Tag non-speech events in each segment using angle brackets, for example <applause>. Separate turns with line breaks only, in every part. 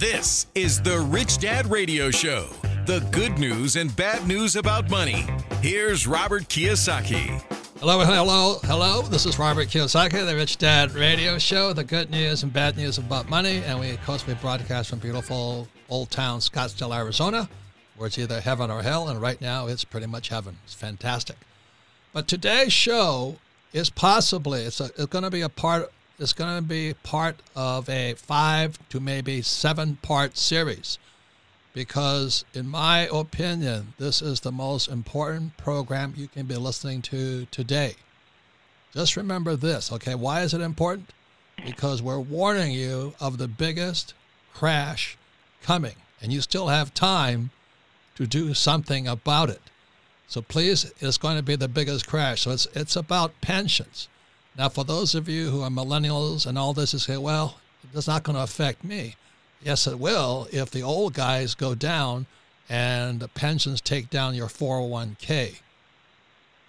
This is the Rich Dad Radio Show the good news and bad news about money. Here's Robert Kiyosaki.
Hello, hello, hello. This is Robert Kiyosaki, the Rich Dad Radio Show, the good news and bad news about money. And we, of course, we broadcast from beautiful Old Town Scottsdale, Arizona, where it's either heaven or hell. And right now, it's pretty much heaven. It's fantastic. But today's show is possibly it's, it's going to be a part is going to be part of a five to maybe seven part series because, in my opinion, this is the most important program you can be listening to today. Just remember this, okay? Why is it important? Because we're warning you of the biggest crash coming, and you still have time to do something about it. So please, it's going to be the biggest crash. So it's it's about pensions. Now, for those of you who are millennials and all this, you say, well, it's not going to affect me. Yes, it will if the old guys go down and the pensions take down your 401k.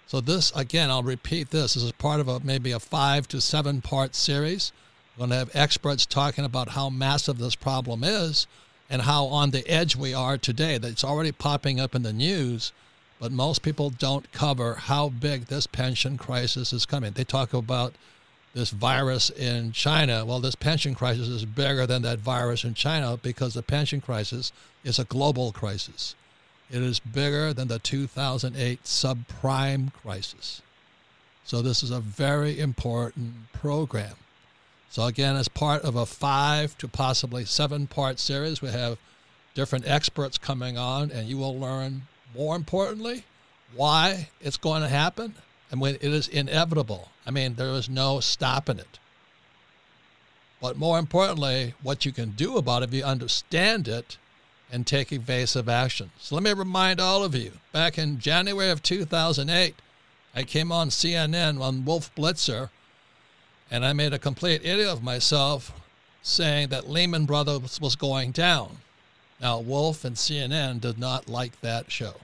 So this, again, I'll repeat this. This is part of a maybe a five to seven part series. We're going to have experts talking about how massive this problem is and how on the edge we are today. That it's already popping up in the news but most people don't cover how big this pension crisis is coming. They talk about this virus in China. Well, this pension crisis is bigger than that virus in China because the pension crisis is a global crisis. It is bigger than the 2008 subprime crisis. So, this is a very important program. So, again, as part of a five to possibly seven part series, we have different experts coming on, and you will learn more importantly, why it's going to happen and when it is inevitable. I mean, there is no stopping it. But more importantly, what you can do about it if you understand it and take evasive action. So let me remind all of you back in January of 2008, I came on CNN on Wolf Blitzer and I made a complete idiot of myself saying that Lehman Brothers was going down. Now, Wolf and CNN did not like that show.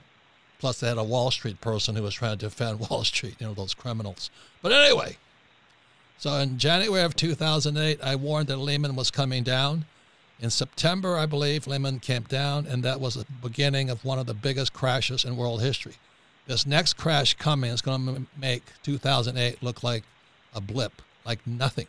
Plus, they had a Wall Street person who was trying to defend <laughs> Wall Street, you know, those criminals. But anyway, so in January of 2008, I warned that Lehman was coming down. In September, I believe, Lehman came down, and that was the beginning of one of the biggest crashes in world history. This next crash coming is going to make 2008 look like a blip, like nothing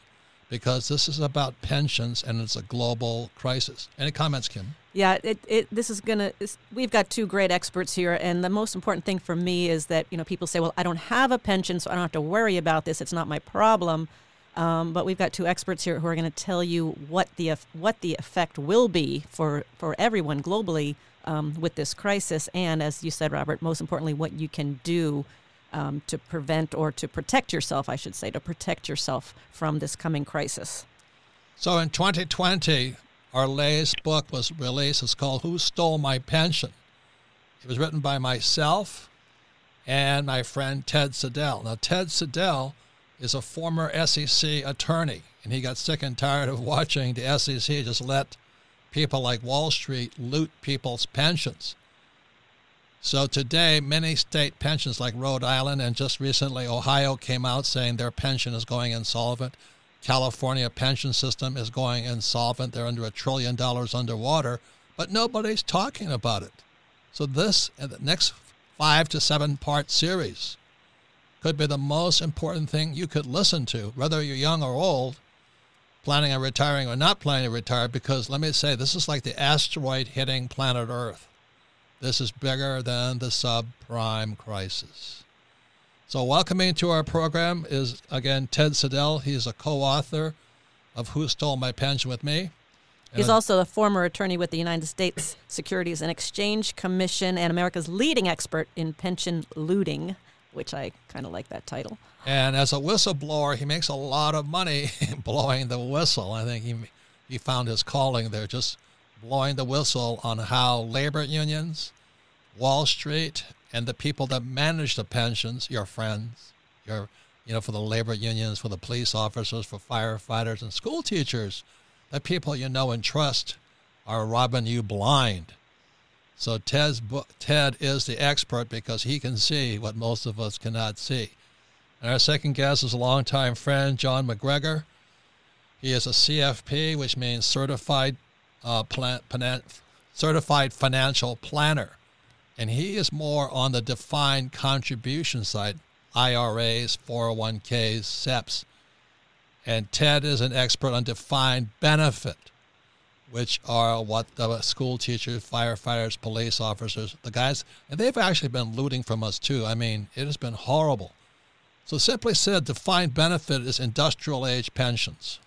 because this is about pensions and it's a global crisis. Any comments, Kim?
Yeah, it, it this is gonna. We've got two great experts here, and the most important thing for me is that you know people say, "Well, I don't have a pension, so I don't have to worry about this. It's not my problem." Um, but we've got two experts here who are going to tell you what the what the effect will be for for everyone globally um, with this crisis, and as you said, Robert, most importantly, what you can do um, to prevent or to protect yourself, I should say, to protect yourself from this coming crisis.
So in 2020, our latest book was released. It's called Who Stole My Pension? It was written by myself and my friend Ted Siedle. Now, Ted Siedle is a former SEC attorney, and he got sick and tired of watching the SEC just let people like Wall Street loot people's pensions. So today, many state pensions like Rhode Island and just recently Ohio came out saying their pension is going insolvent. California pension system is going insolvent. They're under a trillion dollars underwater, but nobody's talking about it. So this and the next five to seven part series could be the most important thing you could listen to, whether you're young or old, planning on retiring or not planning to retire, because let me say, this is like the asteroid hitting planet Earth. This is bigger than the subprime crisis. So, welcoming to our program is again Ted Siedle. He's a co author of Who Stole My Pension with Me.
He's also a former attorney with the United States Securities and Exchange Commission and America's leading expert in pension looting, which I kind of like that title.
And as a whistleblower, he makes a lot of money <laughs> blowing the whistle. I think he, he found his calling there, just blowing the whistle on how labor unions, Wall Street, and the people that manage the pensions, your friends, your you know, for the labor unions, for the police officers, for firefighters and school teachers, the people you know and trust are robbing you blind. So Ted's Ted is the expert because he can see what most of us cannot see. And our second guest is a longtime friend, John MacGregor. He is a CFP, which means Certified uh, plan, plan, certified financial planner, and he is more on the defined contribution side, IRAs, 401ks, SEPs. And Ted is an expert on defined benefit, which are what the school teachers, firefighters, police officers, the guys, and they've actually been looting from us too. I mean, it has been horrible. So, simply said, defined benefit is industrial age pensions,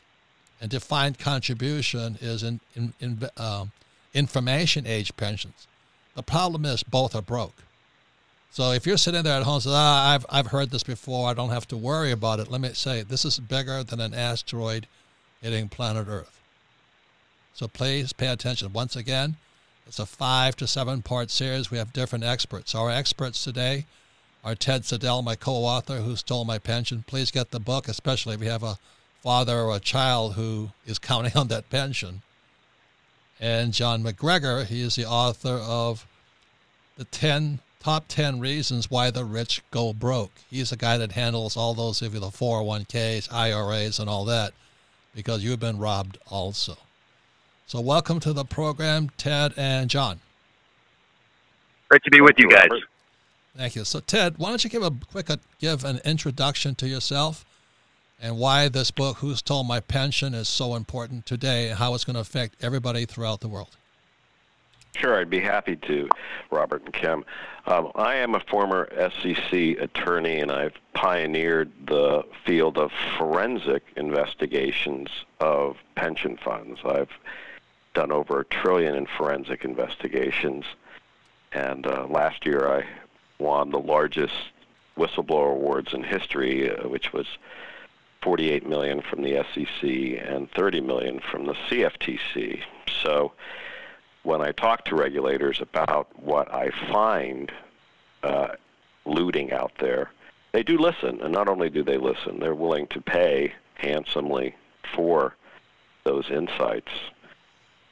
and defined contribution is in, in, in um, information age pensions. The problem is both are broke. So if you're sitting there at home and says, ah, I've, I've heard this before, I don't have to worry about it, let me say, this is bigger than an asteroid hitting planet Earth. So please pay attention. Once again, it's a five to seven part series. We have different experts. Our experts today are Ted Siedle, my co author, who stole my pension. Please get the book, especially if you have a father or a child who is counting <laughs> on that pension. And John MacGregor, he is the author of The 10 Top 10 Reasons Why the Rich Go Broke. He's the guy that handles all those, if you the 401ks, IRAs, and all that, because you've been robbed also. So, welcome to the program, Ted and John.
Great to be with you guys.
Thank you. So, Ted, why don't you give a quick give an introduction to yourself and why this book, Who Stole My Pension, is so important today and how it's going to affect everybody throughout the world.
Sure, I'd be happy to, Robert and Kim. Um, I am a former SEC attorney, and I've pioneered the field of forensic investigations of pension funds. I've done over a trillion in forensic investigations, and uh, last year I won the largest whistleblower awards in history, uh, which was 48 million from the SEC and 30 million from the CFTC. So when I talk to regulators about what I find uh, looting out there, they do listen. And not only do they listen, they're willing to pay handsomely for those insights.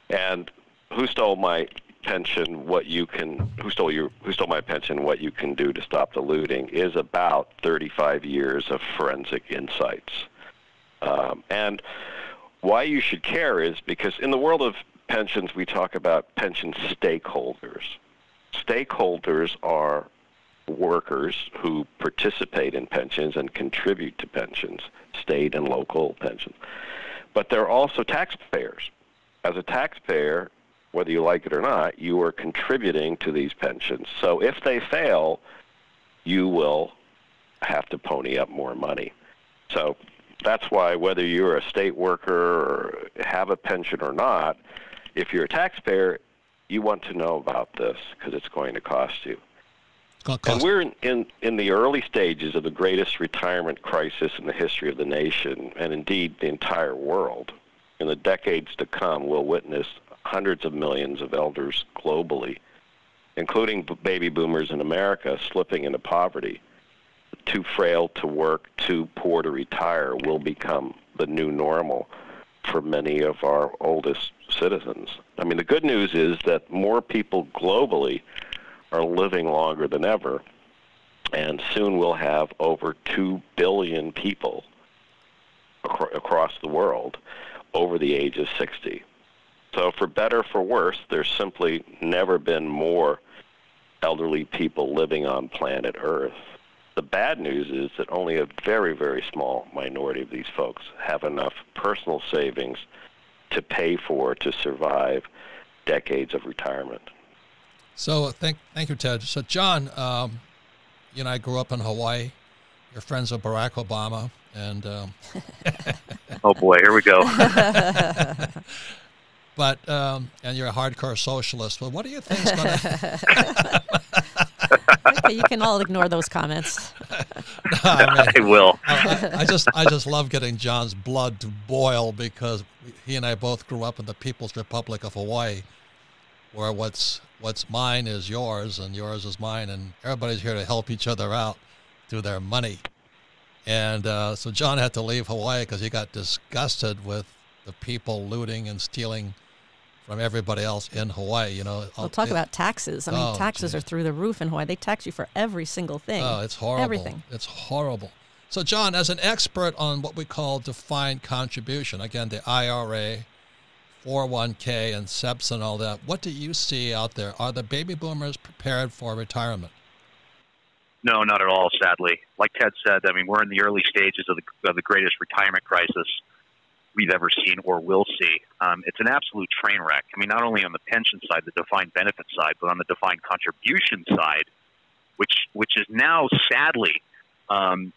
And who stole my pension? What you can who stole your who stole my pension? What you can do to stop the looting is about 35 years of forensic insights. Um, and why you should care is because in the world of pensions, we talk about pension stakeholders. Stakeholders are workers who participate in pensions and contribute to pensions, state and local pensions. But they're also taxpayers. As a taxpayer, whether you like it or not, you are contributing to these pensions. So if they fail, you will have to pony up more money. So that's why whether you're a state worker or have a pension or not, if you're a taxpayer, you want to know about this because it's going to cost you. Cost. And we're in, in, in the early stages of the greatest retirement crisis in the history of the nation, and indeed the entire world. In the decades to come, we'll witness hundreds of millions of elders globally, including baby boomers in America, slipping into poverty. Too frail to work, too poor to retire will become the new normal for many of our oldest citizens. I mean, the good news is that more people globally are living longer than ever, and soon we'll have over 2 billion people ac- across the world over the age of 60. So, for better for worse, there's simply never been more elderly people living on planet Earth. The bad news is that only a very, very small minority of these folks have enough personal savings to pay for to survive decades of retirement.
So thank thank you, Ted. So John, um, you know, I grew up in Hawaii. You're friends with Barack Obama, and um, <laughs>
oh boy, here we go. <laughs>
but um, and you're a hardcore socialist. But what do you think going
to? okay, you can all ignore those comments.
no, <laughs> I, mean, I, will.
I, I, just I just love getting John's blood to boil because he and I both grew up in the People's Republic of Hawaii, where what's what's mine is yours and yours is mine, and everybody's here to help each other out through their money. And uh, so John had to leave Hawaii because he got disgusted with the people looting and stealing from everybody else in Hawaii. You know,
we'll oh, talk it, about taxes. I mean, oh, taxes geez. are through the roof in Hawaii. They tax you for every single thing.
Oh, it's horrible.
Everything.
It's horrible. So, John, as an expert on what we call defined contribution, again, the IRA, 401k and SEPs and all that. What do you see out there? Are the baby boomers prepared for retirement?
No, not at all, sadly. Like Ted said, I mean, we're in the early stages of the, of the greatest retirement crisis we've ever seen or will see. Um, it's an absolute train wreck. I mean, not only on the pension side, the defined benefit side, but on the defined contribution side, which which is now sadly um,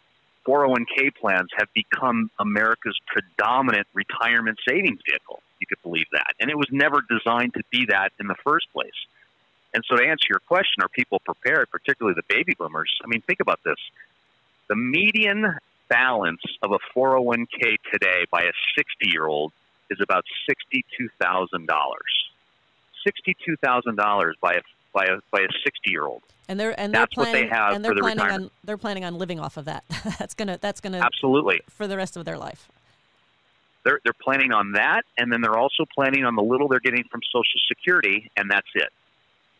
401k plans have become America's predominant retirement savings vehicle. You could believe that, and it was never designed to be that in the first place. And so, to answer your question, are people prepared, particularly the baby boomers? I mean, think about this: the median balance of a 401k today by a 60 year old is about $62,000. $62,000 by a by a by a 60 year old.
And they're and they're
That's
planning
what they have
and they're
for the
planning
retirement.
on they're planning on living off of that. <laughs> that's gonna that's gonna
Absolutely.
for the rest of their life.
They're they're planning on that and then they're also planning on the little they're getting from social security and that's it.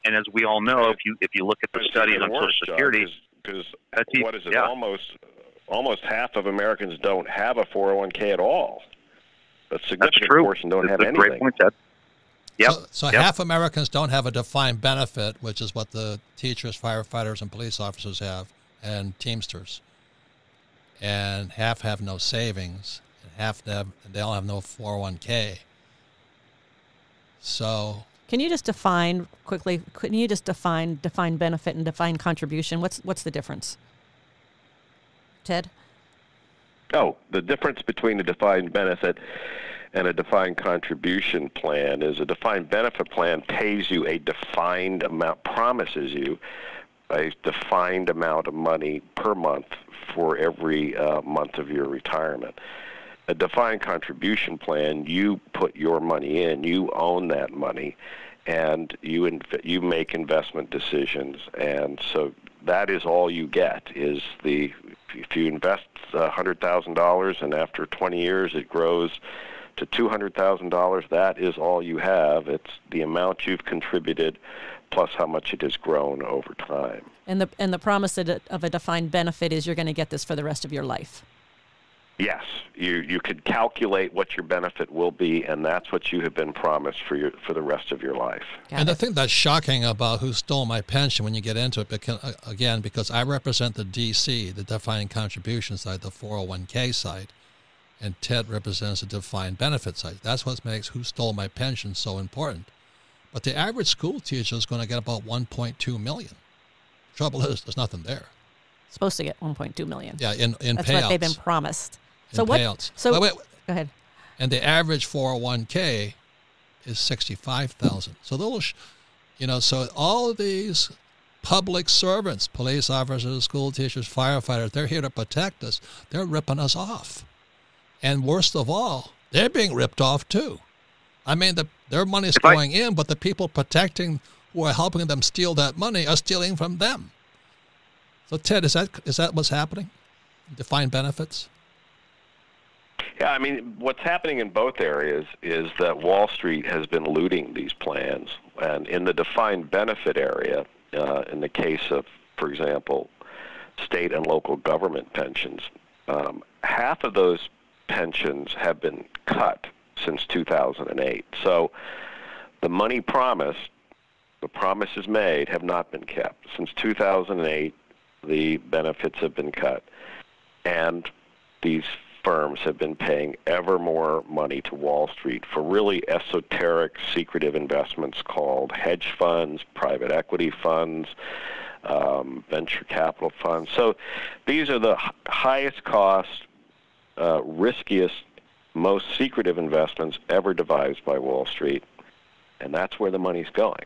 And as we all know, if you if you look at the studies on social security,
because
That's
what is it?
yeah.
Almost almost half of Americans don't have a 401k at all. A
that's
significant
true.
portion don't
That's
have
a
anything.
great point, Ted. Yep.
So, so
Yep.
half Americans don't have a defined benefit, which is what the teachers, firefighters, and police officers have, and Teamsters. And half have no savings, and half have, they all have no 401k. So,
Can you just define quickly? Can you just define define benefit and define contribution? What's what's the difference? Ted,
Oh, the difference between a defined benefit and a defined contribution plan is a defined benefit plan pays you a defined amount, promises you a defined amount of money per month for every uh, month of your retirement. A defined contribution plan, you put your money in, you own that money, and you inv- you make investment decisions, and so that is all you get. Is the if you invest uh, hundred thousand dollars and after 20 years it grows to $200,000, that is all you have. It's the amount you've contributed plus how much it has grown over time.
and the and the promise of a defined benefit is you're going to get this for the rest of your life.
Yes, you you could calculate what your benefit will be, and that's what you have been promised for your for the rest of your life.
Got
and the
it.
thing that's shocking about who stole my pension when you get into it, because, uh, again, because I represent the DC, the defined contribution side, the 401k side, and Ted represents the defined benefit side. That's what makes who stole my pension so important. But the average school teacher is going to get about 1.2 million. Trouble is, there's nothing there.
supposed to get 1.2 million.
Yeah, in, in
That's
payouts.
what they've been promised.
In
So what?
payouts.
So
Wait, wait,
go ahead.
and the average 401k is 65,000. So those, you know, so all of these public servants, police officers, school teachers, firefighters, they're here to protect us. They're ripping us off. And worst of all, they're being ripped off too. I mean, the, their money's
If I-
going in, but the people protecting who are helping them steal that money are stealing from them. So Ted, is that is that what's happening? Defined benefits?
Yeah, I mean, what's happening in both areas is that Wall Street has been looting these plans, and in the defined benefit area, uh, in the case of, for example, state and local government pensions, um, half of those pensions have been cut since 2008. So the money promised, the promises made, have not been kept. Since 2008, the benefits have been cut, and these firms have been paying ever more money to Wall Street for really esoteric, secretive investments called hedge funds, private equity funds, um, venture capital funds. So these are the h- highest cost, uh, riskiest, most secretive investments ever devised by Wall Street, and that's where the money's going.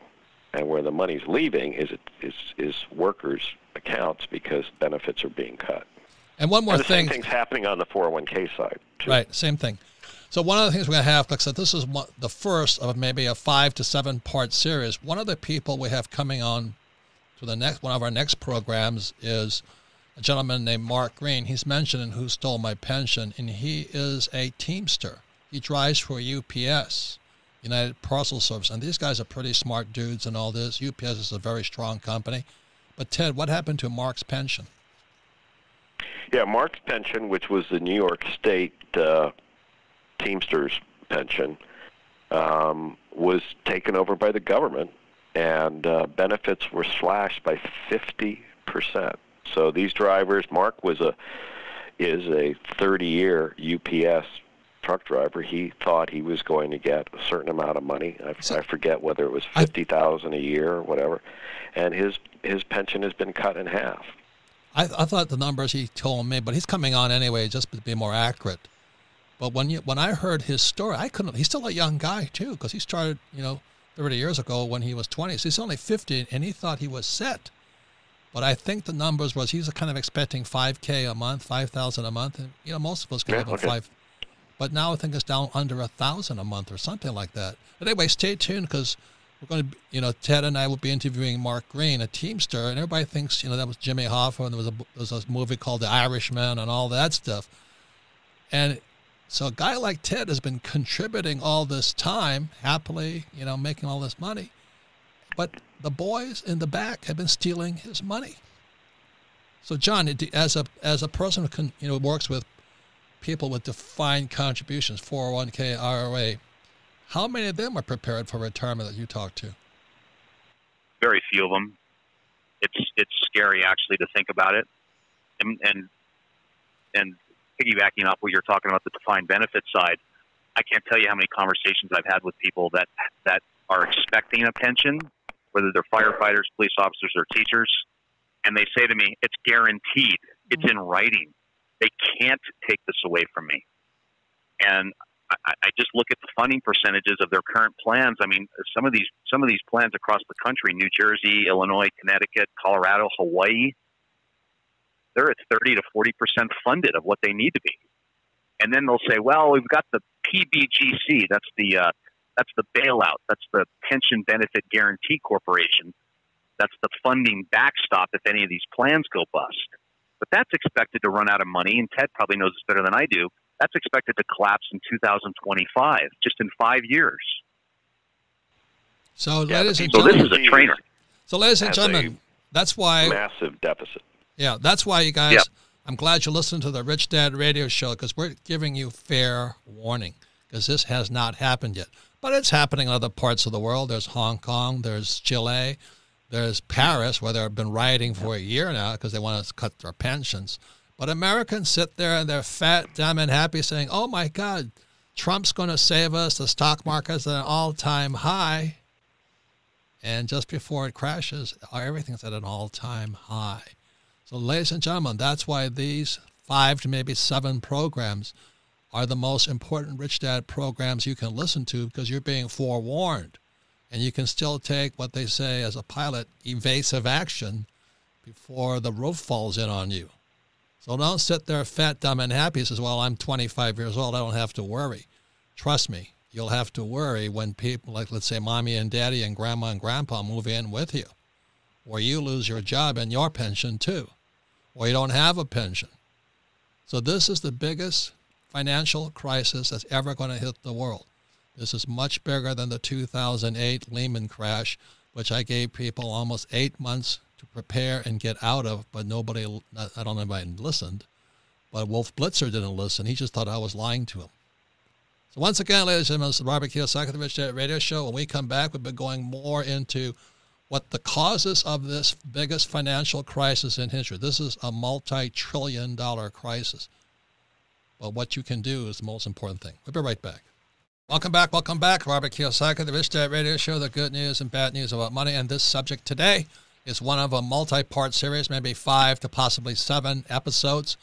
And where the money's leaving is is is workers' accounts because benefits are being cut.
And one more
And the
thing.
same thing's happening on the 401k side. Too.
Right, same thing. So one of the things we're going to have, like I said, this is one, the first of maybe a five to seven part series. One of the people we have coming on to the next one of our next programs is a gentleman named Mark Green. He's mentioned in Who Stole My Pension, and he is a Teamster. He drives for UPS, United Parcel Service, and these guys are pretty smart dudes and all this. UPS is a very strong company. But Ted, what happened to Mark's pension?
Yeah, Mark's pension, which was the New York State uh, Teamsters pension, um, was taken over by the government, and uh, benefits were slashed by 50 percent. So these drivers, Mark was a is a 30-year UPS truck driver. He thought he was going to get a certain amount of money. I,
So-
I forget whether it was fifty thousand a year or whatever, and his his pension has been cut in half.
I, I thought the numbers he told me, but he's coming on anyway just to be more accurate. But when you when I heard his story, I couldn't. He's still a young guy too, because he started, you know, 30 years ago when he was 20. So he's only 15, and he thought he was set. But I think the numbers was he's kind of expecting 5k a month, 5,000 a month, and you know most of us can
Yeah,
live
okay.
five. But now I think it's down under a thousand a month or something like that. But anyway, stay tuned because we're going to, you know, Ted and I will be interviewing Mark Green, a Teamster, and everybody thinks, you know, that was Jimmy Hoffa, and there was a there was a movie called The Irishman and all that stuff. And so a guy like Ted has been contributing all this time, happily, you know, making all this money. But the boys in the back have been stealing his money. So John, as a as a person who can, you know works with people with defined contributions, 401k, IRA, how many of them are prepared for retirement that you talk to?
very few of them. It's it's scary actually to think about it, and and and piggybacking off what you're talking about the defined benefit side, I can't tell you how many conversations I've had with people that that are expecting a pension, whether they're firefighters, police officers, or teachers, and they say to me, "It's guaranteed. It's mm-hmm. in writing. They can't take this away from me." And I, just look at the funding percentages of their current plans. I mean, some of these some of these plans across the country, New Jersey, Illinois, Connecticut, Colorado, Hawaii, they're at 30 to 40 percent funded of what they need to be. And then they'll say, "Well, we've got the PBGC. That's the uh, that's the bailout. That's the Pension Benefit Guarantee Corporation. That's the funding backstop if any of these plans go bust." But that's expected to run out of money, and Ted probably knows this better than I do. That's expected to collapse in 2025, just in five years.
So,
Yeah,
ladies and
So this is a trainer.
so ladies and gentlemen, that's why
Massive deficit.
Yeah, that's why you guys.
Yeah.
I'm glad you listened to the Rich Dad Radio Show because we're giving you fair warning because this has not happened yet, but it's happening in other parts of the world. There's Hong Kong, there's Chile, there's Paris, where they've been rioting for a year now because they want to cut their pensions. But Americans sit there and they're fat, dumb, and happy, saying, "Oh my God, Trump's going to save us. The stock market's at an all-time high." And just before it crashes, everything's at an all-time high. So, ladies and gentlemen, that's why these five to maybe seven programs are the most important Rich Dad programs you can listen to because you're being forewarned. And you can still take what they say as a pilot evasive action before the roof falls in on you. So don't sit there fat, dumb, and happy. He says, well, I'm 25 years old. I don't have to worry. Trust me, you'll have to worry when people like, let's say, mommy and daddy and grandma and grandpa move in with you, or you lose your job and your pension too, or you don't have a pension. So this is the biggest financial crisis that's ever going to hit the world. This is much bigger than the 2008 Lehman crash, which I gave people almost eight months to prepare and get out of, but nobody, I don't know if anybody listened, but Wolf Blitzer didn't listen. He just thought I was lying to him. So once again, ladies and gentlemen, this is Robert Kiyosaki, the Rich Dad Radio Show. When we come back, we've been going more into what the causes of this biggest financial crisis in history. This is a multi-trillion dollar crisis. But what you can do is the most important thing. We'll be right back. Welcome back. Welcome back. Robert Kiyosaki, the Rich Dad Radio Show, the good news and bad news about money. And this subject today is one of a multi-part series, maybe five to possibly seven episodes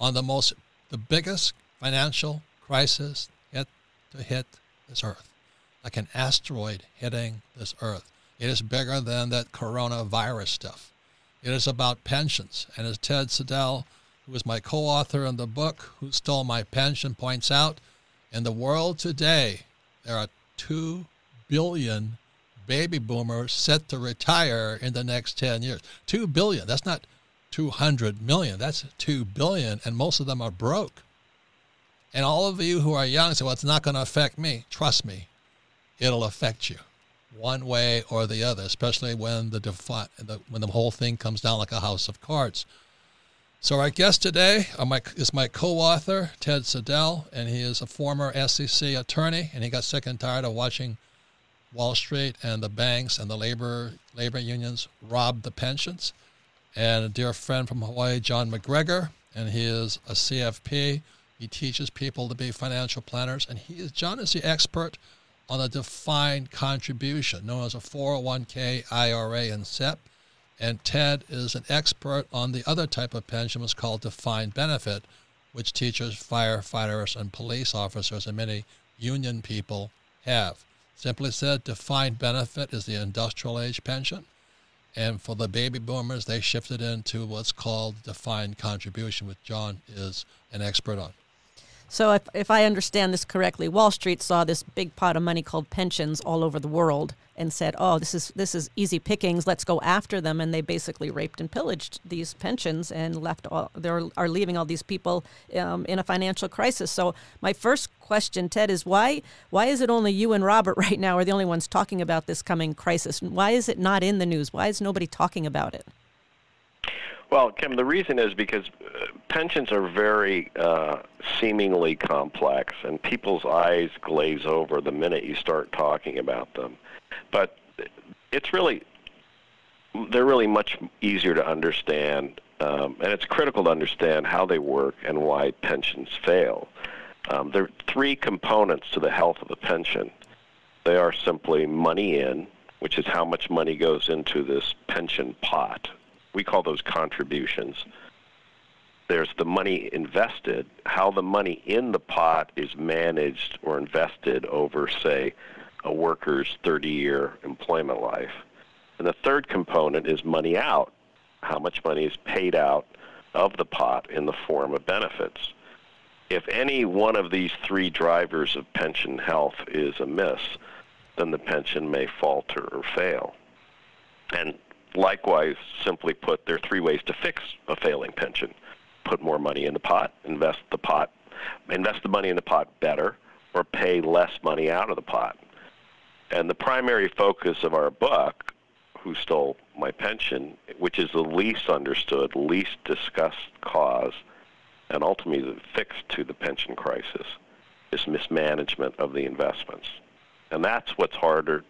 on the most, the biggest financial crisis yet to hit this earth, like an asteroid hitting this earth. It is bigger than that coronavirus stuff. It is about pensions. And as Ted Siedle, who is my co-author in the book, Who Stole My Pension, points out, in the world today, there are 2 billion baby boomers set to retire in the next 10 years. 2 billion. That's not 200 million. That's 2 billion. And most of them are broke. And all of you who are young say, well, it's not going to affect me. Trust me, it'll affect you one way or the other, especially when the, defi- the when the whole thing comes down like a house of cards. So our guest today my, is my co-author Ted Siedle, and he is a former SEC attorney, and he got sick and tired of watching Wall Street and the banks and the labor labor unions rob the pensions. And a dear friend from Hawaii, John MacGregor, and he is a CFP. He teaches people to be financial planners, and he is John is the expert on the defined contribution, known as a 401k, IRA, and SEP. And Ted is an expert on the other type of pension, what's called defined benefit, which teachers, firefighters, and police officers, and many union people have. Simply said, defined benefit is the industrial age pension. And for the baby boomers, they shifted into what's called defined contribution, which John is an expert on.
So, if, if I understand this correctly, Wall Street saw this big pot of money called pensions all over the world and said, "Oh, this is this is easy pickings. Let's go after them." And they basically raped and pillaged these pensions and left all they are leaving all these people um, in a financial crisis. So, my first question, Ted, is why why is it only you and Robert <laughs> right now are the only ones talking about this coming crisis? Why is it not in the news? Why is nobody talking about it?
Well, Kim, the reason is because uh, pensions are very uh, seemingly complex, and people's eyes glaze over the minute you start talking about them. But it's really they're really much easier to understand, um, and it's critical to understand how they work and why pensions fail. Um, there are three components to the health of a pension. They are simply money in, which is how much money goes into this pension pot, we call those contributions. There's the money invested, how the money in the pot is managed or invested over, say, a worker's 30 year employment life. And the third component is money out, how much money is paid out of the pot in the form of benefits. If any one of these three drivers of pension health is amiss, then the pension may falter or fail. And Likewise, simply put, there are three ways to fix a failing pension. Put more money in the pot, invest the pot, invest the money in the pot better, or pay less money out of the pot. And the primary focus of our book, Who Stole My Pension, which is the least understood, least discussed cause, and ultimately the fix to the pension crisis, is mismanagement of the investments. And that's what's harder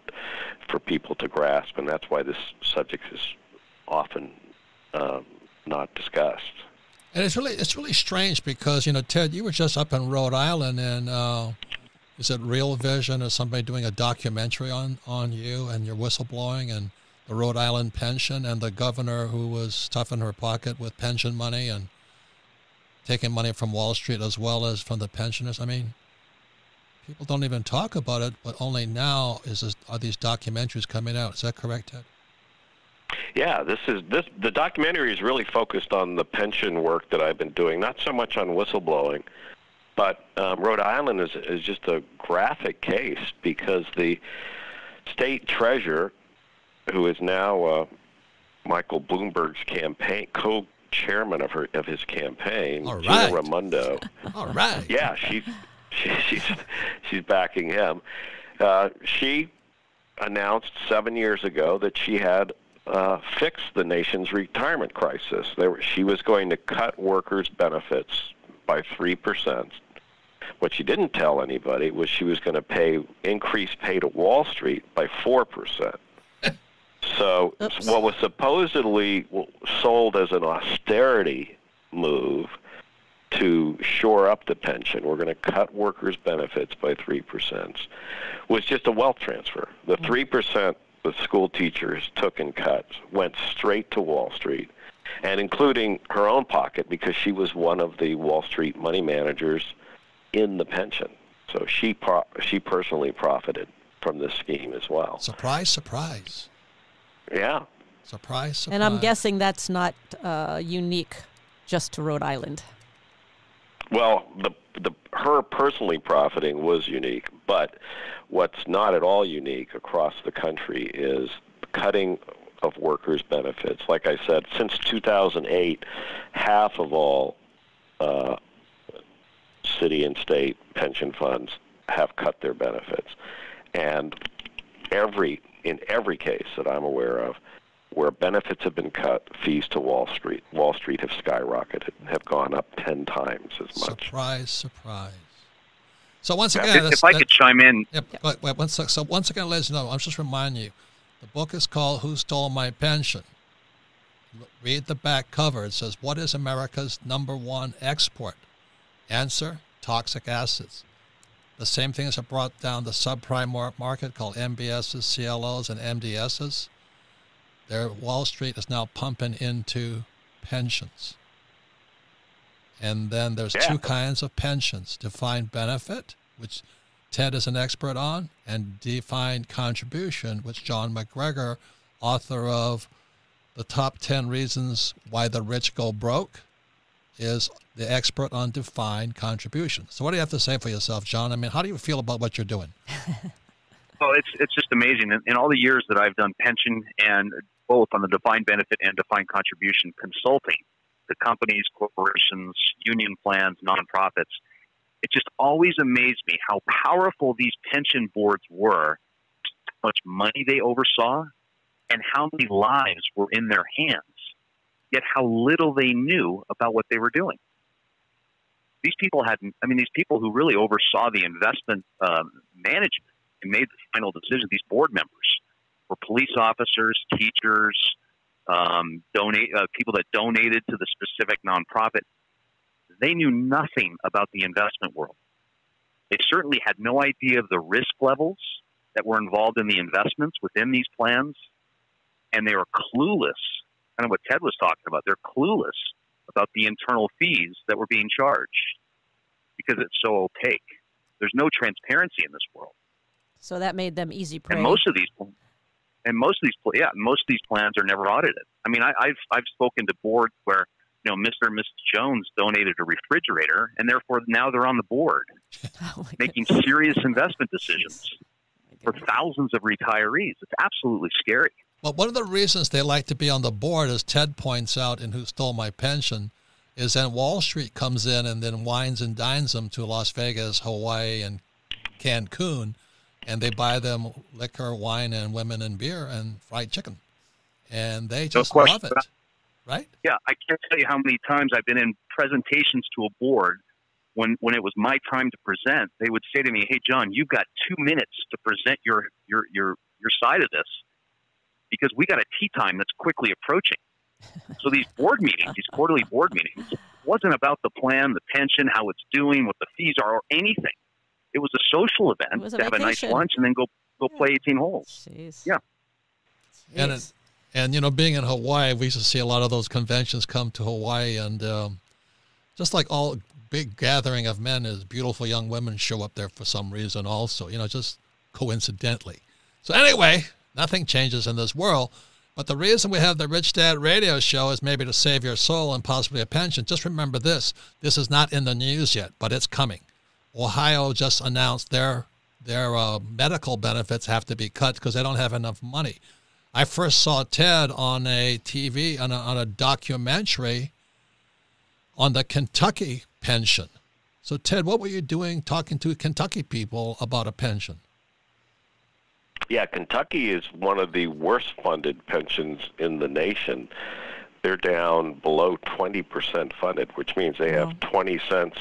for people to grasp, and that's why this subject is often um, not discussed.
And it's really it's really strange because you know Ted, you were just up in Rhode Island, and uh, is it Real Vision or somebody doing a documentary on on you and your whistleblowing and the Rhode Island pension and the governor who was stuffing her pocket with pension money and taking money from Wall Street as well as from the pensioners. I mean, people don't even talk about it, but only now is this, are these documentaries coming out. Is that correct, Ted?
Yeah, this is this. The documentary is really focused on the pension work that I've been doing, not so much on whistleblowing. But um, Rhode Island is is just a graphic case because the state treasurer, who is now uh, Michael Bloomberg's campaign co-chairman of her of his campaign,
All right.
Gina Raimondo.
All right.
Yeah, she's <laughs> she, she's she's backing him. Uh, she announced seven years ago that she had uh, fixed the nation's retirement crisis. Were, she was going to cut workers' benefits by three percent. What she didn't tell anybody was she was going to pay increase pay to Wall Street by four percent. <laughs> So
Oops.
what was supposedly sold as an austerity move to shore up the pension. We're going to cut workers' benefits by 3%, was just a wealth transfer. The 3% the school teachers took and cut went straight to Wall Street, and including her own pocket because she was one of the Wall Street money managers in the pension. So she pro- she personally profited from this scheme as well.
Surprise, surprise.
Yeah.
Surprise, surprise.
And I'm guessing that's not uh, unique just to Rhode Island.
Well, the the her personally profiting was unique, but what's not at all unique across the country is cutting of workers' benefits. Like I said, since 2008, half of all uh, city and state pension funds have cut their benefits, and every in every case that I'm aware of, where benefits have been cut, fees to Wall Street. Wall Street have skyrocketed, and have gone up 10 times as much.
Surprise, surprise. So once
If,
again,
if I could chime in,
Yep. Wait, wait, one sec. So once again, ladies and gentlemen, I'm just reminding you, the book is called "Who Stole My Pension." Read the back cover. It says, "What is America's number one export?" Answer: toxic assets. The same things have brought down the subprime market called MBSs, CLOs, and MDSs. Their Wall Street is now pumping into pensions. And then there's
Yeah.
two kinds of pensions defined benefit, which Ted is an expert on, and defined contribution, which John MacGregor, author of The Top 10 Reasons Why the Rich Go Broke, is the expert on defined contribution. So, what do you have to say for yourself, John? I mean, how do you feel about what you're doing? <laughs>
well, it's it's just amazing. In, in all the years that I've done pension and both on the defined benefit and defined contribution consulting to companies, corporations, union plans, nonprofits, it just always amazed me how powerful these pension boards were, how much money they oversaw, and how many lives were in their hands, yet how little they knew about what they were doing. These people had, I mean, these people who really oversaw the investment um, management and made the final decision, these board members were police officers, teachers, um, donate uh, people that donated to the specific nonprofit. They knew nothing about the investment world. They certainly had no idea of the risk levels that were involved in the investments within these plans, and they were clueless. Kind of what Ted was talking about. They're clueless about the internal fees that were being charged because it's so opaque. There's no transparency in this world.
So that made them easy prey.
And most of these, and most of these, yeah, most of these plans are never audited. I mean, I, I've I've spoken to boards where you know Mr. and Mrs. Jones donated a refrigerator, and therefore now they're on the board <laughs>
Oh
making
goodness.
serious investment decisions for thousands of retirees. It's absolutely scary.
Well, one of the reasons they like to be on the board, as Ted points out in Who Stole My Pension, is then Wall Street comes in and then wines and dines them to Las Vegas, Hawaii, and Cancun, and they buy them liquor, wine, and women and beer and fried chicken. And they just
question
love it. Right?
Yeah, I can't tell you how many times I've been in presentations to a board when when it was my time to present. They would say to me, "Hey, John, you've got two minutes to present your your your your side of this because we got a tee time that's quickly approaching." So these board meetings, these quarterly board meetings, wasn't about the plan, the pension, how it's doing, what the fees are, or anything. It was a social event
It was a
to have a nice lunch and then go go play 18 holes.
Jeez.
Yeah.
And it, and you know, being in Hawaii, we used to see a lot of those conventions come to Hawaii, and um, just like all big gathering of men, is beautiful young women show up there for some reason, also. You know, just coincidentally. So anyway, nothing changes in this world. But the reason we have the Rich Dad Radio Show is maybe to save your soul and possibly a pension. Just remember this: this is not in the news yet, but it's coming. Ohio just announced their their uh, medical benefits have to be cut because they don't have enough money. I first saw Ted on a TV on a, on a documentary on the Kentucky pension. So Ted, what were you doing talking to Kentucky people about a pension?
Yeah, Kentucky is one of the worst funded pensions in the nation. They're down below 20% funded, which means they have 20 cents,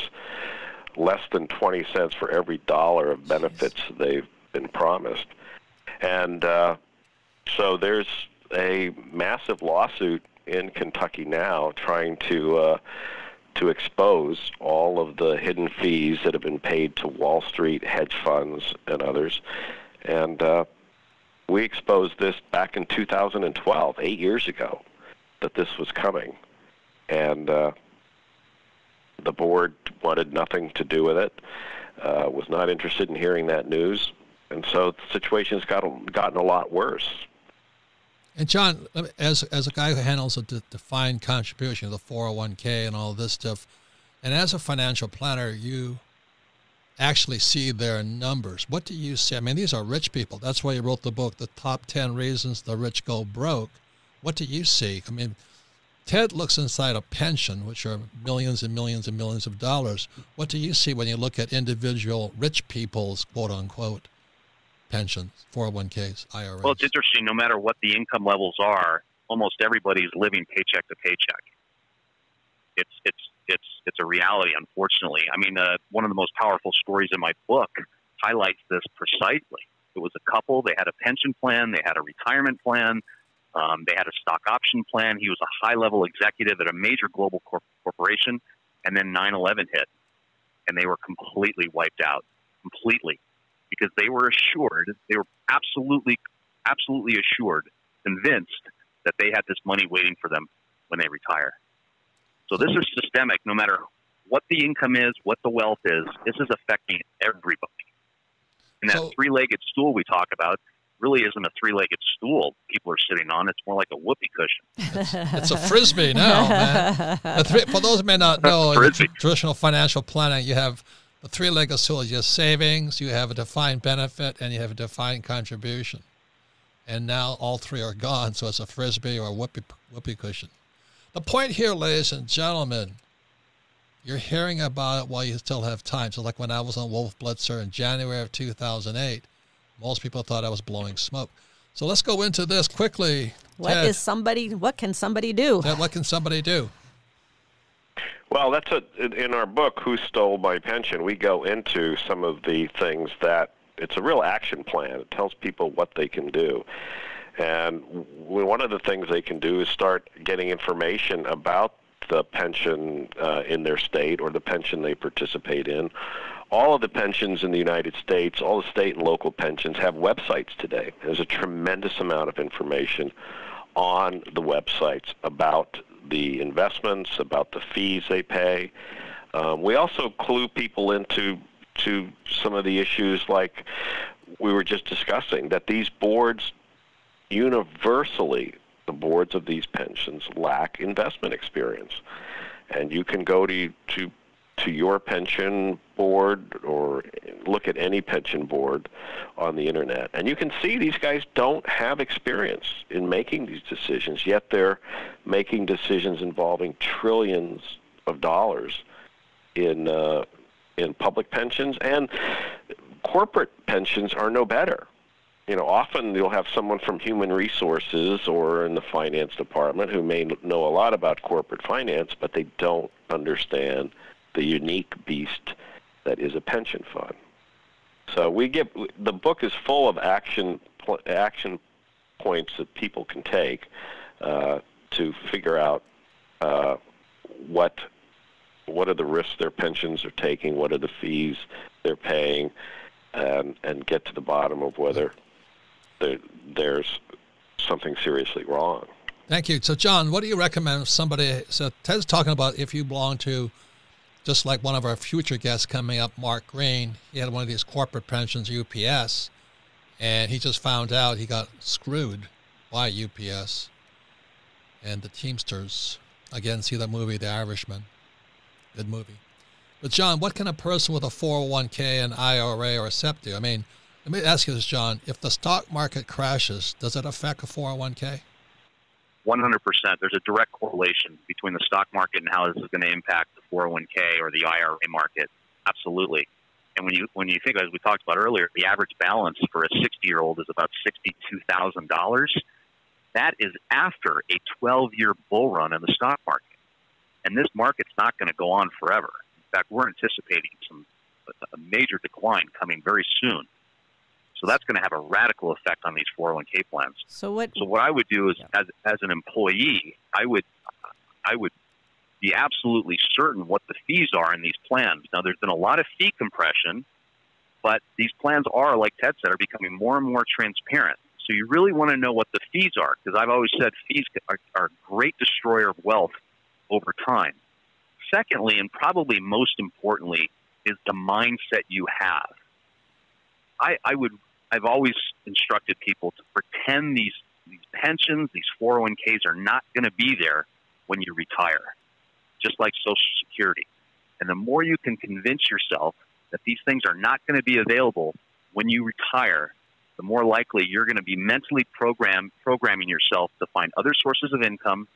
less than 20 cents for every dollar of benefits they've been promised. And uh, so there's a massive lawsuit in Kentucky now trying to uh, to expose all of the hidden fees that have been paid to Wall Street hedge funds and others. And uh, we exposed this back in 2012, eight years ago, that this was coming. And uh, the board wanted nothing to do with it, uh, was not interested in hearing that news. And so the situation's gotten, gotten a lot worse.
And John, as as a guy who handles a de- defined contribution, the 401k and all this stuff, and as a financial planner, you actually see their numbers. What do you see? I mean, these are rich people. That's why you wrote the book, The Top 10 Reasons the Rich Go Broke. What do you see? I mean, Ted looks inside a pension, which are millions and millions and millions of dollars. What do you see when you look at individual rich people's quote unquote pensions, 401ks, IRAs?
Well, it's interesting. No matter what the income levels are, almost everybody's living paycheck to paycheck. It's it's it's it's a reality, unfortunately. I mean, uh, one of the most powerful stories in my book highlights this precisely. It was a couple. They had a pension plan. They had a retirement plan. Um, they had a stock option plan. He was a high level executive at a major global corp- corporation. And then 9 11 hit. And they were completely wiped out. Completely. Because they were assured, they were absolutely, absolutely assured, convinced that they had this money waiting for them when they retire. So this is systemic no matter what the income is, what the wealth is. This is affecting everybody. And that
So-
three legged stool we talk about really isn't a three legged stool people are sitting on. It's more like a whoopee cushion. <laughs>
It's a frisbee now, man. Three, for those who may not know, in traditional financial planning, you have the three-legged stool is your savings, you have a defined benefit, and you have a defined contribution. And now all three are gone, so it's a frisbee or a whoopee, whoopee cushion. The point here, ladies and gentlemen, you're hearing about it while you still have time. So, like when I was on Wolf Blitzer in January of 2008, most people thought I was blowing smoke. So let's go into this quickly.
What
Ted.
is somebody? What can somebody do?
Ted, what can somebody do?
Well, that's a in our book, "Who Stole My Pension." We go into some of the things that it's a real action plan. It tells people what they can do, and one of the things they can do is start getting information about the pension uh, in their state or the pension they participate in. All of the pensions in the United States, all the state and local pensions, have websites today. There's a tremendous amount of information on the websites about the investments, about the fees they pay. Um, we also clue people into to some of the issues like we were just discussing that these boards universally the boards of these pensions lack investment experience and you can go to to to your pension board or look at any pension board on the internet. And you can see these guys don't have experience in making these decisions yet they're making decisions involving trillions of dollars in uh, in public pensions. And corporate pensions are no better. You know, often you'll have someone from human resources or in the finance department who may know a lot about corporate finance, but they don't understand the unique beast that is a pension fund. So we get the book is full of action action points that people can take uh, to figure out uh, what what are the risks their pensions are taking, what are the fees they're paying, and and get to the bottom of whether there, there's something seriously wrong.
Thank you. So, John, what do you recommend if somebody? So, Ted's talking about if you belong to, just like one of our future guests coming up, Mark Green. He had one of these corporate pensions, UPS, and he just found out he got screwed by UPS and the Teamsters. Again, see that movie The Irishman. Good movie. But John, what can a person with a 401k, an IRA, or a SEP do? I mean, let me ask you this, John. If the stock market crashes, does it affect a 401k?
100%. There's a direct correlation between the stock market and how this is going to impact the 401k or the IRA market. Absolutely. And when you when you think, as we talked about earlier, the average balance for a 60 year old is about $62,000. That is after a 12 year bull run in the stock market. And this market's not going to go on forever. In fact, we're anticipating some a major decline coming very soon. So that's going to have a radical effect on these 401k plans.
So what?
So what I would do is,
Yeah.
as as an employee, I would I would be absolutely certain what the fees are in these plans. Now, there's been a lot of fee compression, but these plans are, like Ted said, are becoming more and more transparent. So you really want to know what the fees are, because I've always said fees are, are a great destroyer of wealth over time. Secondly, and probably most importantly, is the mindset you have. I, I would I've always instructed people to pretend these these pensions, these 401ks are not going to be there when you retire, just like Social Security. And the more you can convince yourself that these things are not going to be available when you retire, the more likely you're going to be mentally program, programming yourself to find other sources of income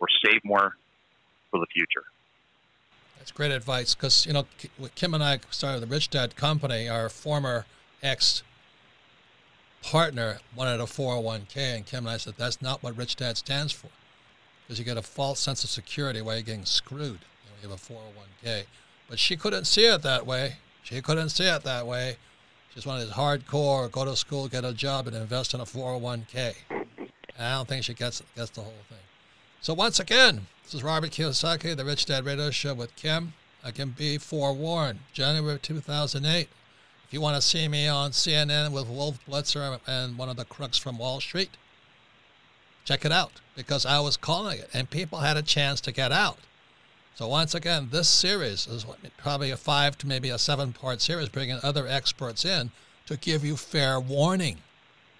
or save more for the future.
That's great advice because, you know, Kim and I started the Rich Dad Company, our former ex partner wanted a 401k, and Kim and I said, that's not what Rich Dad stands for. Because you get a false sense of security while you're getting screwed. You, know, you have a 401k. But she couldn't see it that way. She couldn't see it that way. She's one of these hardcore, go to school, get a job, and invest in a 401k. And I don't think she gets, gets the whole thing. So once again, this is Robert Kiyosaki, the Rich Dad Radio Show with Kim. I can be forewarned. January 2008. You want to see me on CNN with Wolf Blitzer and one of the crooks from Wall Street, check it out because I was calling it and people had a chance to get out. So once again, this series is probably a five to maybe a seven part series, bringing other experts in to give you fair warning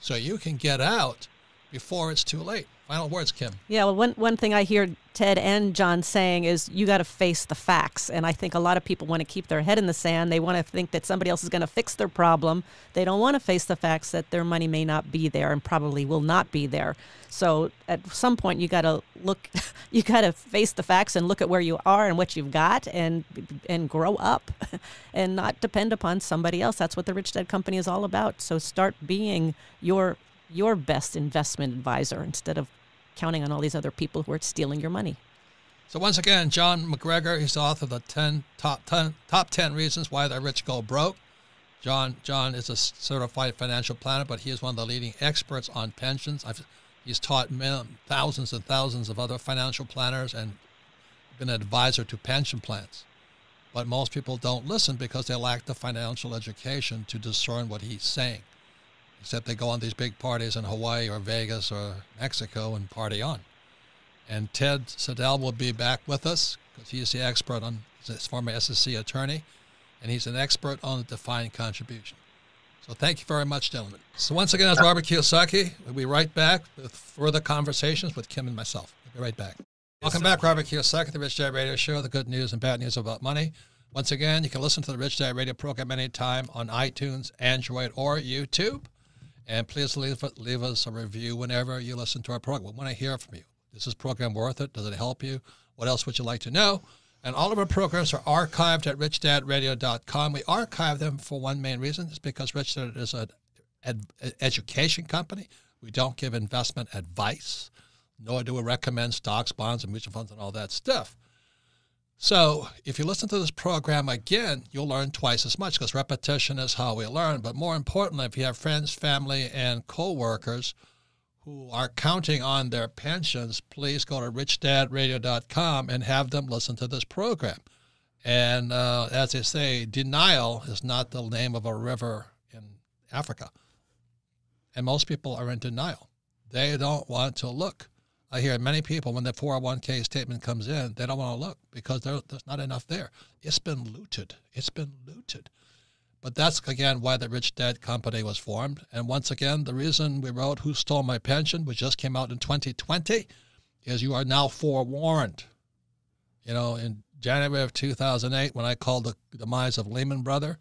so you can get out before it's too late. Final words, Kim.
Yeah, well, one, one thing I hear Ted and John saying is you got to face the facts. And I think a lot of people want to keep their head in the sand. They want to think that somebody else is going to fix their problem. They don't want to face the facts that their money may not be there and probably will not be there. So at some point, you got to look, <laughs> you got to face the facts and look at where you are and what you've got and and grow up <laughs> and not depend upon somebody else. That's what the Rich Dad Company is all about. So start being your your best investment advisor instead of counting on all these other people who are stealing your money.
So once again, John MacGregor, he's the author of the 10 top 10 top 10 reasons why the rich go broke. John John is a certified financial planner, but he is one of the leading experts on pensions. I've, he's taught thousands and thousands of other financial planners and been an advisor to pension plans. But most people don't listen because they lack the financial education to discern what he's saying except they go on these big parties in Hawaii or Vegas or Mexico and party on. And Ted Siedle will be back with us because he's the expert on, he's a former SEC attorney, and he's an expert on the defined contribution. So thank you very much, gentlemen. So once again, that's uh, Robert Kiyosaki. We'll be right back with further conversations with Kim and myself. We'll be right back. Welcome back, Robert Kiyosaki, the Rich Dad Radio Show, the good news and bad news about money. Once again, you can listen to the Rich Dad Radio program anytime on iTunes, Android, or YouTube. And please leave, leave us a review whenever you listen to our program. We want to hear from you. Is this program worth it? Does it help you? What else would you like to know? And all of our programs are archived at richdadradio.com. We archive them for one main reason. It's because Rich Dad is an ed- education company. We don't give investment advice, nor do we recommend stocks, bonds, and mutual funds and all that stuff. So if you listen to this program again, you'll learn twice as much because repetition is how we learn. But more importantly, if you have friends, family, and coworkers who are counting on their pensions, please go to richdadradio.com and have them listen to this program. And uh, as they say, denial is not the name of a river in Africa. And most people are in denial. They don't want to look. I hear many people when the 401k statement comes in, they don't want to look because there, there's not enough there. It's been looted. It's been looted. But that's again why the Rich Dad Company was formed. And once again, the reason we wrote Who Stole My Pension, which just came out in 2020, is you are now forewarned. You know, in January of 2008, when I called the demise of Lehman Brother,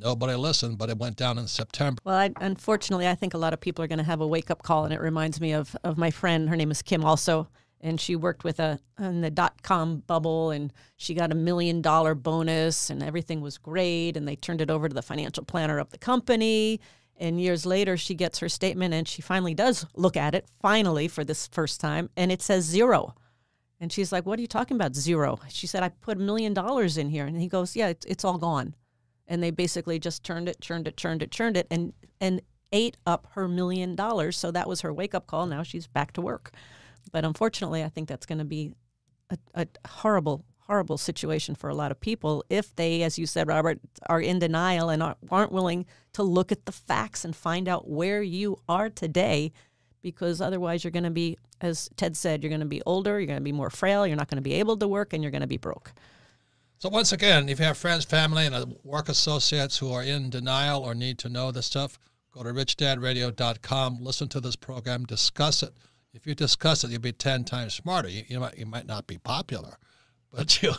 Nobody listened, but it went down in September.
Well, I, unfortunately, I think a lot of people are going to have a wake up call, and it reminds me of, of my friend. Her name is Kim, also, and she worked with a in the dot com bubble, and she got a million dollar bonus, and everything was great. And they turned it over to the financial planner of the company. And years later, she gets her statement, and she finally does look at it, finally for this first time, and it says zero. And she's like, "What are you talking about, zero? She said, "I put a million dollars in here," and he goes, "Yeah, it's, it's all gone." And they basically just turned it, churned it, churned it, churned it, and and ate up her million dollars. So that was her wake up call. Now she's back to work. But unfortunately, I think that's going to be a, a horrible, horrible situation for a lot of people if they, as you said, Robert, are in denial and aren't willing to look at the facts and find out where you are today. Because otherwise, you're going to be, as Ted said, you're going to be older, you're going to be more frail, you're not going to be able to work, and you're going to be broke.
So once again, if you have friends, family, and work associates who are in denial or need to know this stuff, go to richdadradio.com, listen to this program, discuss it. If you discuss it, you'll be 10 times smarter. You, you, might, you might not be popular, but <laughs> you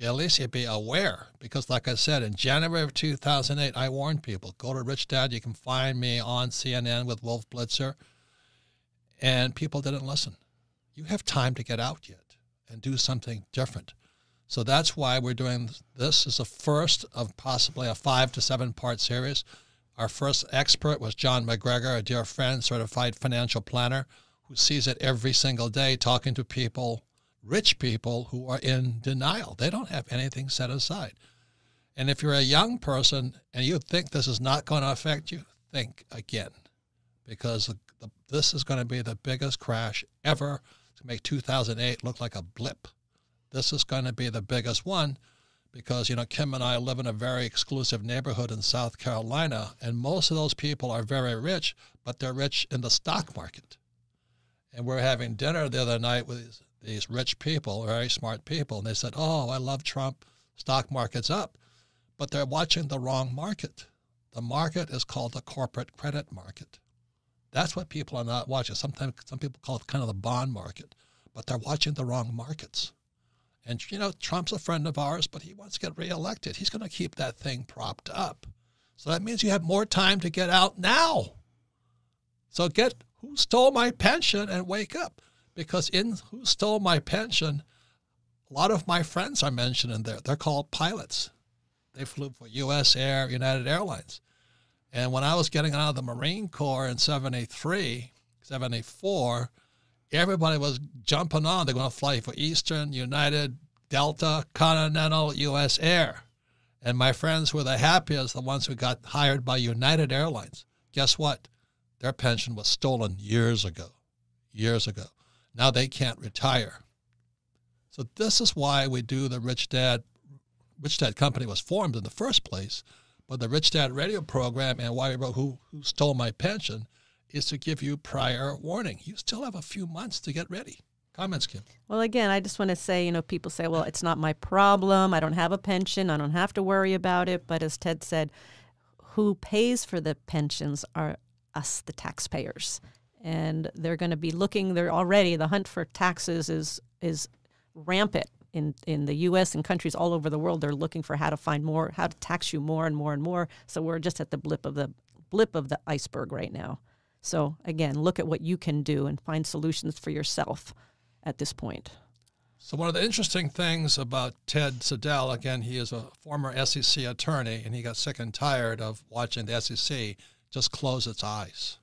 at least you'll be aware. Because like I said, in January of 2008, I warned people, go to Rich Dad. You can find me on CNN with Wolf Blitzer. And people didn't listen. You have time to get out yet and do something different. So that's why we're doing this as a first of possibly a five to seven part series. Our first expert was John MacGregor, a dear friend, certified financial planner, who sees it every single day talking to people, rich people who are in denial. They don't have anything set aside. And if you're a young person and you think this is not going to affect you, think again because the, the, this is going to be the biggest crash ever to make 2008 look like a blip. This is going to be the biggest one because, you know, Kim and I live in a very exclusive neighborhood in South Carolina, and most of those people are very rich, but they're rich in the stock market. And we're having dinner the other night with these, rich people, very smart people, and they said, Oh, I love Trump, stock market's up. But they're watching the wrong market. The market is called the corporate credit market. That's what people are not watching. Sometimes some people call it kind of the bond market, but they're watching the wrong markets. And, you know, Trump's a friend of ours, but he wants to get reelected. He's going to keep that thing propped up. So that means you have more time to get out now. So get who stole my pension and wake up. Because in who stole my pension, a lot of my friends are mentioned in there. They're called pilots. They flew for US Air, United Airlines. And when I was getting out of the Marine Corps in 73, 74, everybody was jumping on. They're going to fly for Eastern, United, Delta, Continental, U.S. Air. And my friends were the happiest, the ones who got hired by United Airlines. Guess what? Their pension was stolen years ago. Years ago. Now they can't retire. So this is why we do the Rich Dad. Rich Dad Company was formed in the first place, but the Rich Dad radio program and why we wrote Who, Who Stole My Pension is to give you prior warning. You still have a few months to get ready. Comments, Kim?
Well, again, I just want to say, you know, people say, well, it's not my problem. I don't have a pension. I don't have to worry about it. But as Ted said, who pays for the pensions are us, the taxpayers. And they're going to be looking, they're already, the hunt for taxes is, is rampant in, in the U.S. and countries all over the world. They're looking for how to find more, how to tax you more and more and more. So we're just at the blip of the blip of the iceberg right now. So again, look at what you can do and find solutions for yourself at this point.
So one of the interesting things about Ted Siedle, again, he is a former SEC attorney, and he got sick and tired of watching the SEC just close its eyes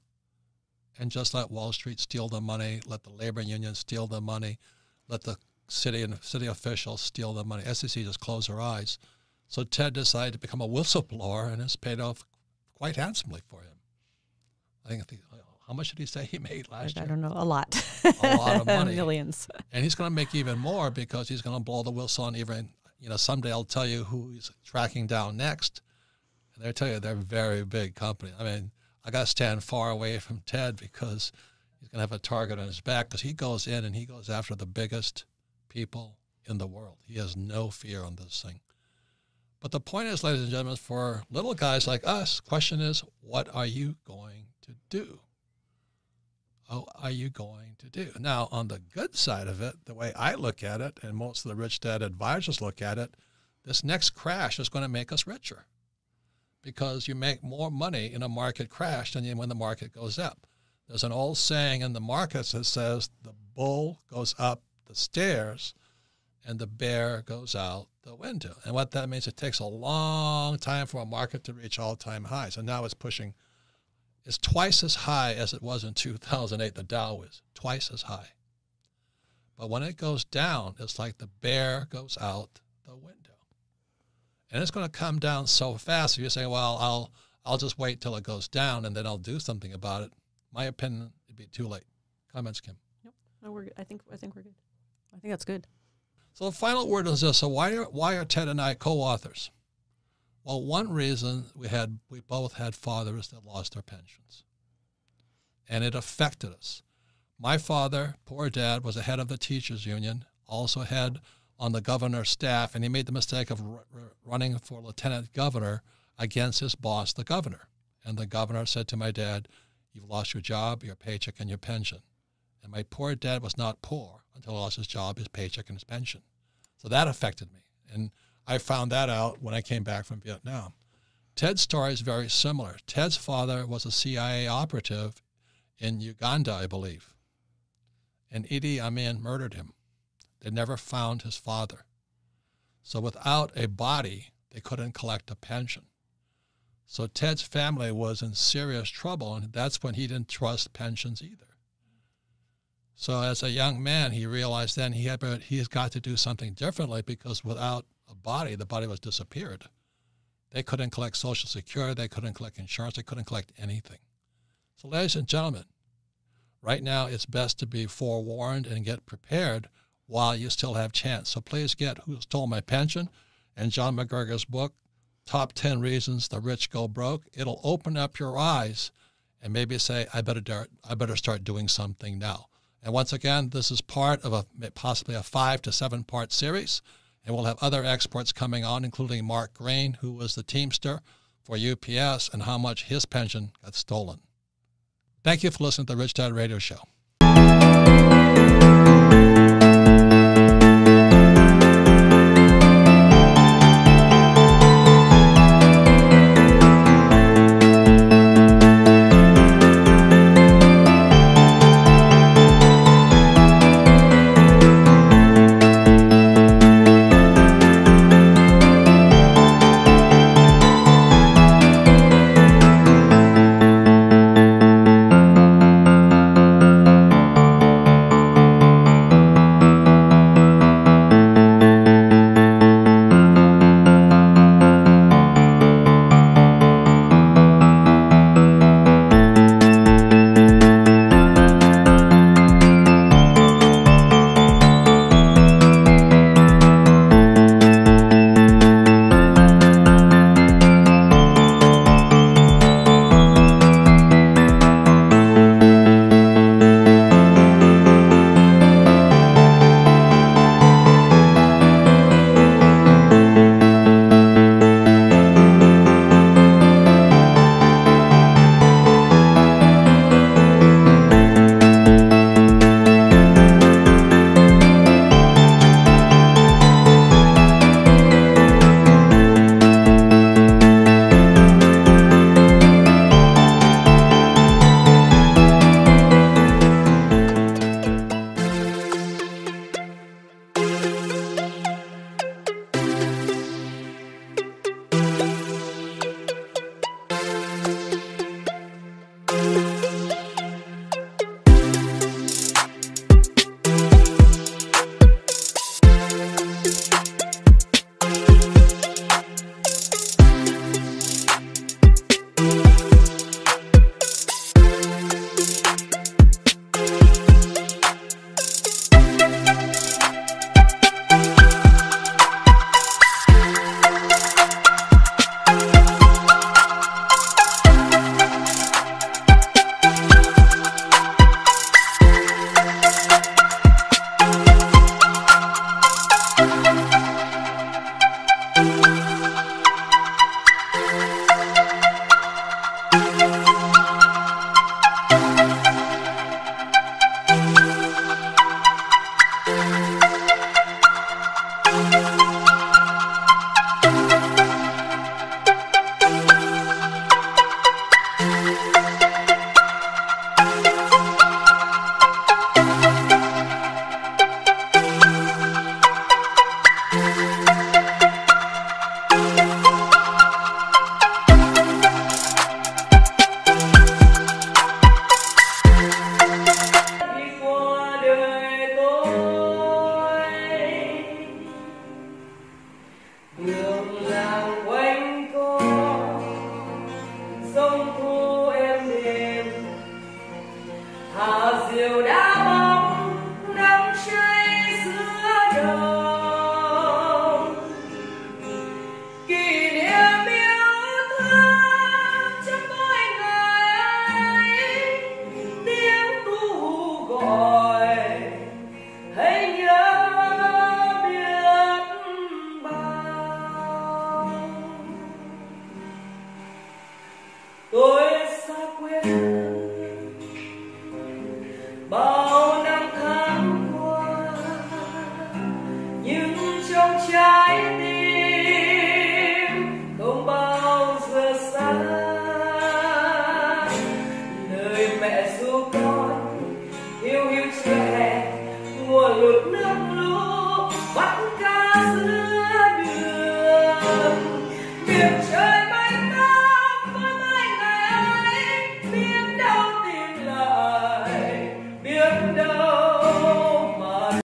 and just let Wall Street steal the money, let the labor union steal the money, let the city and city officials steal the money. SEC just close their eyes. So Ted decided to become a whistleblower, and it's paid off quite handsomely for him. I think, I think uh, how much did he say he made last
I
year?
I don't know, a lot.
a lot of <laughs> money.
Millions.
And he's going to make even more because he's going to blow the whistle on even, you know, someday I'll tell you who he's tracking down next. And they'll tell you they're a very big company. I mean, I got to stand far away from Ted because he's going to have a target on his back because he goes in and he goes after the biggest people in the world. He has no fear on this thing. But the point is, ladies and gentlemen, for little guys like us, question is, what are you going to do? What are you going to do? Now, on the good side of it, the way I look at it, and most of the rich dad advisors look at it, this next crash is going to make us richer because you make more money in a market crash than when the market goes up. There's an old saying in the markets that says the bull goes up the stairs and the bear goes out the window. And what that means, it takes a long time for a market to reach all time highs. And now it's pushing, it's twice as high as it was in 2008. The Dow is twice as high. But when it goes down, it's like the bear goes out the window. And it's going to come down so fast. If you say, well, I'll, I'll just wait till it goes down and then I'll do something about it. My opinion, it'd be too late. Comments, Kim?
Nope. No, we're, good. I think, I think we're good. I think that's good.
So the final word is this. So why are, why are Ted and I co-authors? Well, one reason we had we both had fathers that lost their pensions, and it affected us. My father, poor dad, was the head of the teachers union, also head on the governor's staff, and he made the mistake of r- running for lieutenant governor against his boss, the governor. And the governor said to my dad, "You've lost your job, your paycheck, and your pension." And my poor dad was not poor until he lost his job, his paycheck, and his pension. So that affected me. And I found that out when I came back from Vietnam. Ted's story is very similar. Ted's father was a CIA operative in Uganda, I believe. And Idi Amin murdered him. They never found his father. So without a body, they couldn't collect a pension. So Ted's family was in serious trouble, and that's when he didn't trust pensions either. So as a young man, he realized then he had he has got to do something differently because without body, the body was disappeared. They couldn't collect Social Security, they couldn't collect insurance, they couldn't collect anything. So, ladies and gentlemen, right now it's best to be forewarned and get prepared while you still have chance. So please get Who Stole My Pension and John MacGregor's book, Top 10 Reasons the Rich Go Broke. It'll open up your eyes and maybe say, I better, I better start doing something now. And once again, this is part of a possibly a five to seven part series. And we'll have other experts coming on, including Mark Green, who was the Teamster for UPS, and how much his pension got stolen. Thank you for listening to the Rich Dad Radio Show.